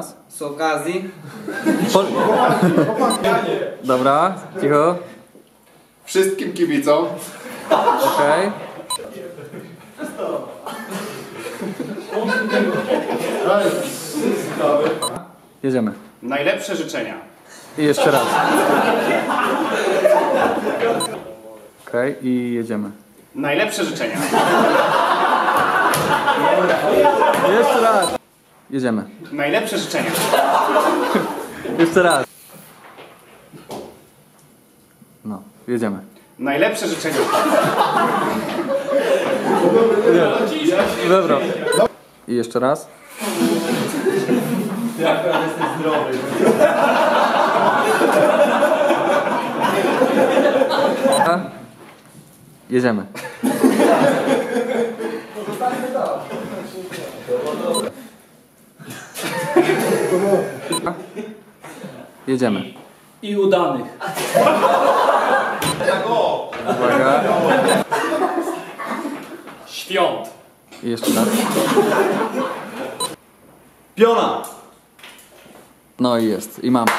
Raz. Z okazji Po... Dobra, cicho. Wszystkim kibicom Okej. Jedziemy. najlepsze życzenia. I jeszcze raz. Okej, i jedziemy. Najlepsze życzenia. Jeszcze raz. Jedziemy. Najlepsze życzenia. Jeszcze raz. No, jedziemy. Najlepsze życzenia. Dobra. I jeszcze raz. Jak Jedziemy. Jedziemy. I udanych. Uwaga. Świąt. I jeszcze raz. Piona! No i jest. I mamy.